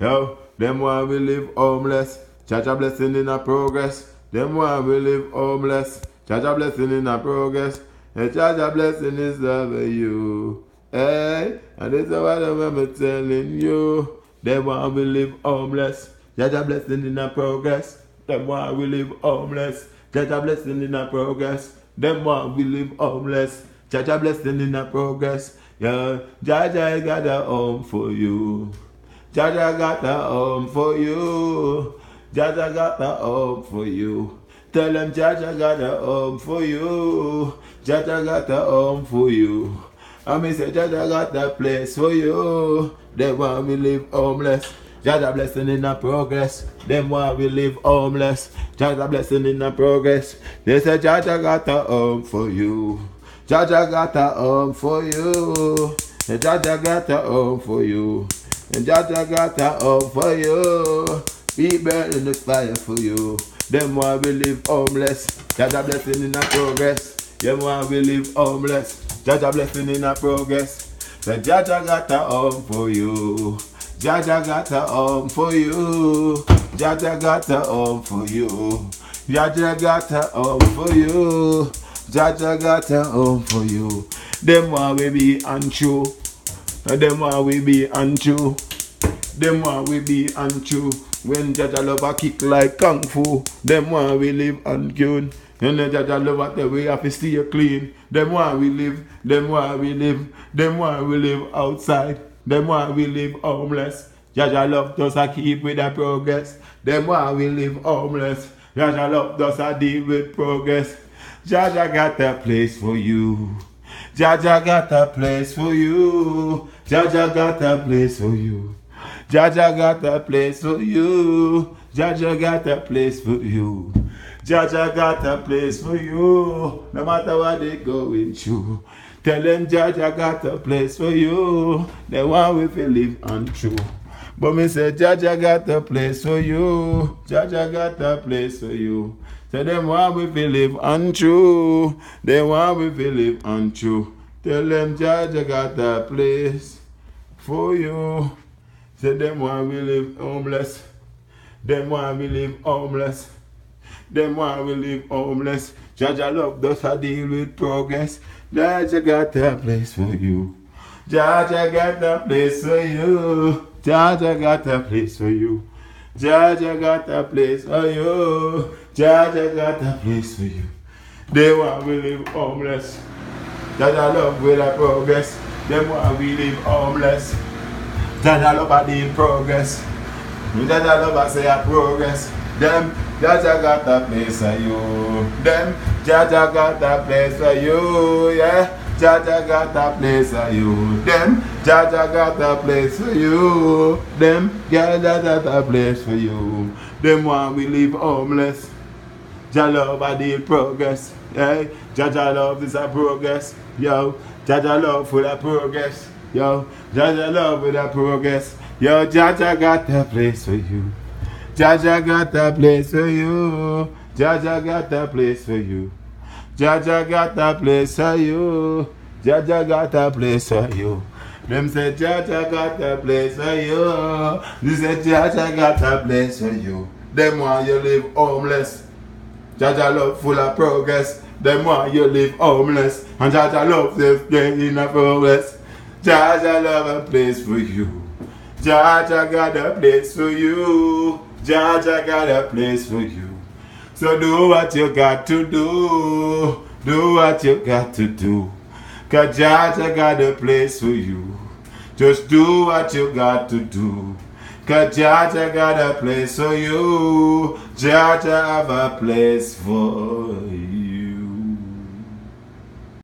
Yo, them want we live homeless. Jaja blessing in a progress. Them want we live homeless. Jaja blessing in a progress. And Jaja blessing is over you. Hey, and this is what I'm telling you. Them want we live homeless. Jaja blessing in a progress. Them want we live homeless. Jaja blessing in a progress. Them want we live homeless. Jaja blessing in a progress. Yeah, Jaja I got a home for you. Jaja got a home for you. Jaja got a home for you. Tell them Jaja got a home for you. Jaja got a home for you. I mean say Jaja got a place for you. They want me live homeless. Jaja blessing in a progress. Them want we live homeless. Jaja blessing in a progress. They say Jaja got a home for you. Jaja got a home for you. Jaja got a home for you. And Jaja got a home for you. Be burning the fire for you. Them want we live homeless. Jaja blessing in a progress. Them want we live homeless. Jaja blessing in a progress. The Jaja got a home for you. Jaja got a home for you. Jaja got a home for you. Jaja got a home for you. Jaja got a home for you. Them want we be untrue. Them want we be untrue. Them want we be untrue. When Jaja love a kick like kung fu. Them want we live uncune. And then Jaja love a the way have to stay clean. Them want we live. Them want we live. Them want we live outside. Them want we live homeless. Jaja love just a keep with the progress. Them want we live homeless. Jaja love just a deal with progress. Jaja got a place for you. Jaja got a place for you. Jaja got a place for you. Jaja got a place for you. Jaja got a place for you. Jaja got a place for you. No matter what they going through. Tell them Jaja got a place for you. The one we feel live untrue. But me say Jaja got a place for you. Jaja got a place for you. Say them want we feel live untrue. They want we feel live untrue. Tell them Jaja got a place for you. Say them want we live homeless. Them want we live homeless. Them want we live homeless. Jaja love does a deal with progress. Jaja got a place for you. Jaja got a place for you. Jaja got a place for you. Jaja got a place for you. Jaja got a place for you. They want we live homeless. Jaja love with a progress. Them want we live homeless. Jaja love a deal progress. Jaja love a say a progress. Them Jaja got a place for you. Them Jaja got a place for you. Yeah. Jaja got a place for you. Them Jaja got a place for you. Them Jaja got a place for you. Them want we live homeless. Jah love a deal progress. Hey, Jaja love is a progress. Yo, Jaja love for the progress. Yo, Jaja love with a progress. Yo, Jaja got a place for you. Jaja got a place for you. Jaja got a place for you. Jaja got a place for you. Jaja got a place for you. Them say Jaja got a place for you. They say Jaja got a place for you. Them want you live homeless. Jaja love full of progress. Them want you live homeless. And Jaja love this day in a progress. Jaja love a place for you. Jaja got a place for you. Jaja got a place for you. So do what you got to do. Do what you got to do. Cause Jaja got a place for you. Just do what you got to do. Cause Jaja got a place for you. Jaja have a place for you.